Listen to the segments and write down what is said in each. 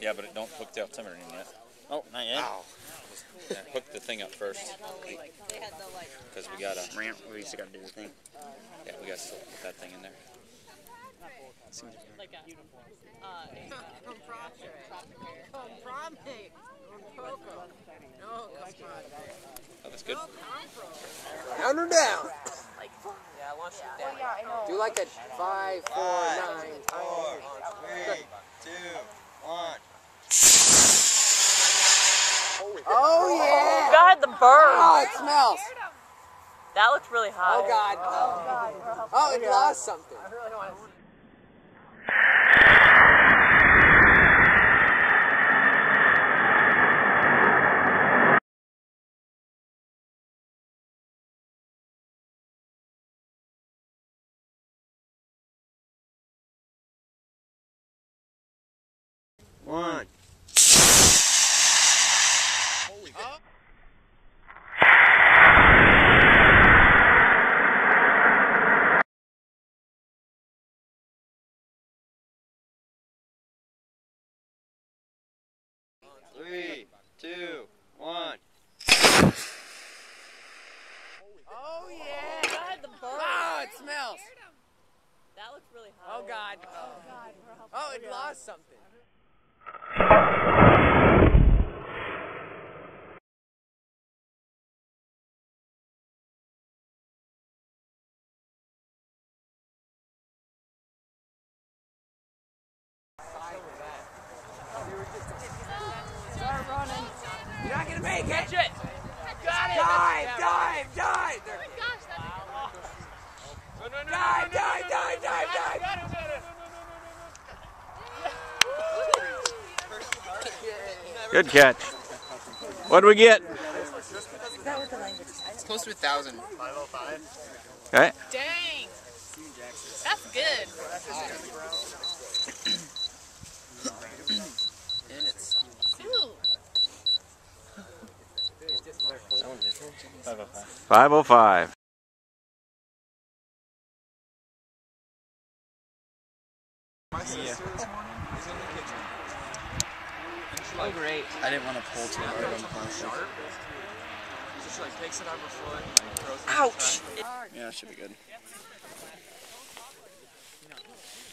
Yeah, but it don't hook the altimeter in yet. Oh, not yet. Ow. Yeah, hook the thing up first. Because we gotta, Ramp, we still gotta do the thing. yeah, we gotta put that thing in there. Oh, that's good. Down or down? Yeah, I want you down. Yeah, I know. Do like a five, four, nine. Four, three, two, one. Oh yeah! God, the bird. Oh, it smells. That looks really hot. Oh god. Oh, it lost something. One. Three, two, one. Oh yeah! God, the bird. Oh, it smells. That looks really hot. Oh god. Oh, it lost something. You're not gonna make it. Catch it. Got it. Dive, dive, dive. There- Dive, dive, dive, dive, dive. Good catch. What do we get? It's close to a thousand. 505. Okay. Dang. That's good. and it's 505. 505. I didn't want to pull too hard on the plastic. Ouch. Yeah, it should be good.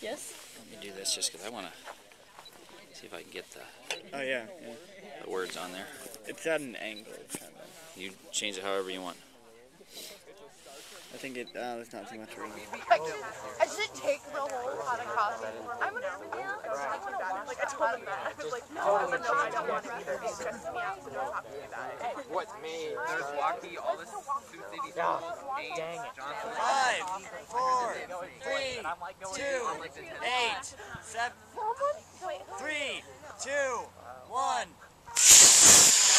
Yes. Let me do this just because I want to see if I can get the, Oh, yeah. yeah. the words on there. It's at an angle, kind of. You change it however you want. I think it, uh, there's not too much room. I should take the whole pot of coffee. I'm gonna like I told him that. I was like, no, I was like, no, I don't want to. It stresses me out, so don't have to do that. What's me? There's Waukee, all this Sioux City schools, Ames, Johnston. Five, four, three, two, eight, seven, three, two, one.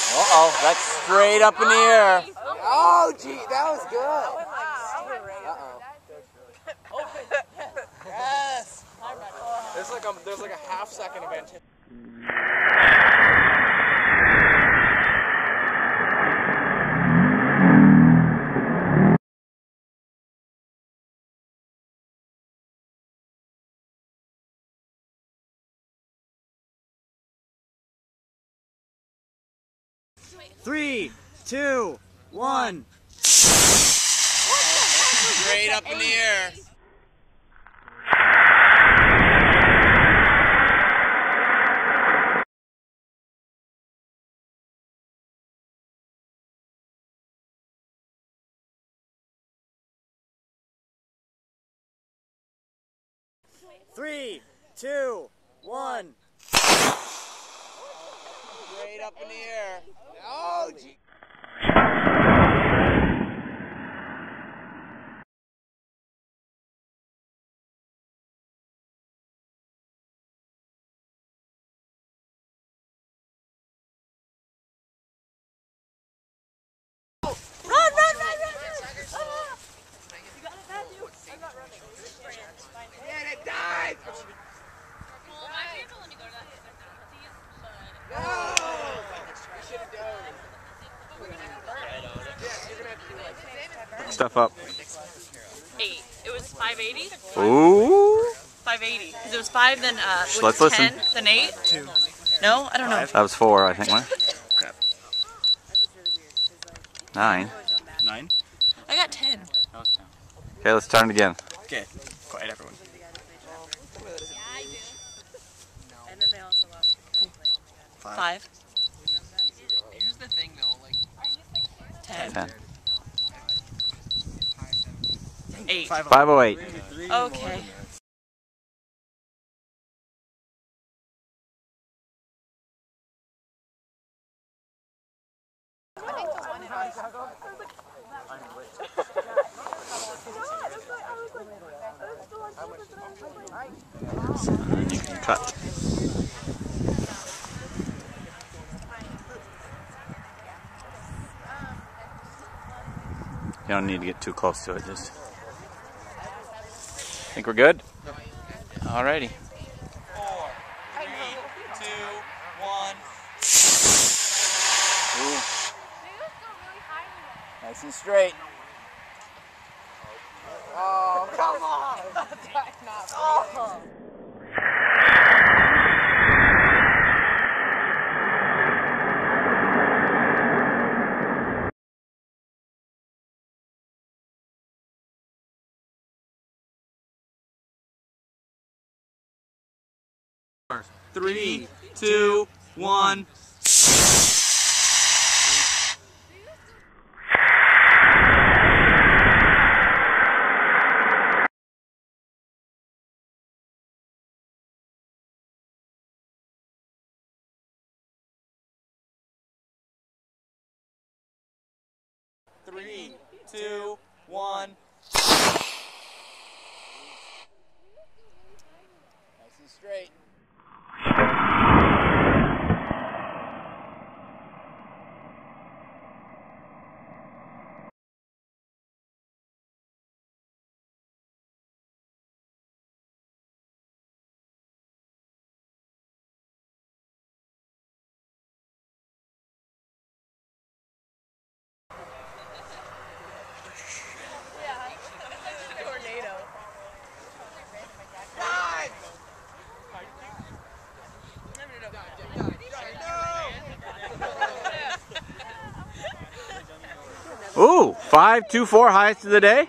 Uh-oh, that's straight up in the air. Oh, gee, that was good. Wow. Uh-oh. Yes. There's like a there's like a half second of anticipation. Three, two, one. Straight up in the air. Three, two, one. Straight up in the air. Oh, gee. Run, run, run, run, run. Ah. You got it, Matthew. I'm not running. Get it, dive. Well, my parents will let me go to that facility, but No. You should have done. Yeah, you're gonna have to do like Stuff up. Eight. It was 580. Ooh. 580. Because it was five, then uh, was Let's it listen. 10, then eight. Two. No, I don't know. That was four, I think. What? Crap. Nine. Nine? I got ten. Okay, let's turn it again. Okay. Quiet, everyone. Five. Here's the thing though, like Ten. Ten. Eight. 508. Okay. And you can cut. You don't need to get too close to it, just. Think we're good? Alrighty. four, three, two, one. Nice and straight. Oh, come on. That's not. oh. Three, two, one. Three, two, one. Ooh, five, two, four, highest of the day. You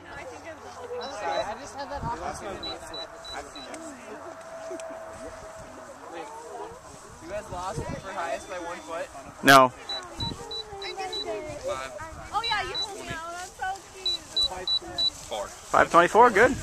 guys lost for highest by one foot. No. Oh yeah, you told me that. That's so cute. 524, good.